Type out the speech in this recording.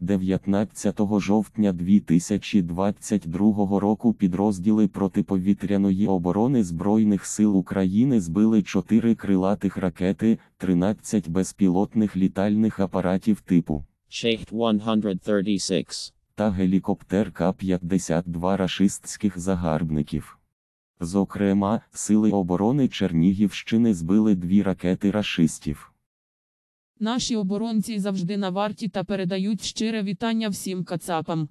19 жовтня 2022 року підрозділи протиповітряної оборони Збройних сил України збили 4 крилатих ракети, 13 безпілотних літальних апаратів типу Shahed 136. та гелікоптер К-52 рашистських загарбників. Зокрема, Сили оборони Чернігівщини збили дві ракети рашистів. Наші оборонці завжди на варті та передають щире вітання всім кацапам.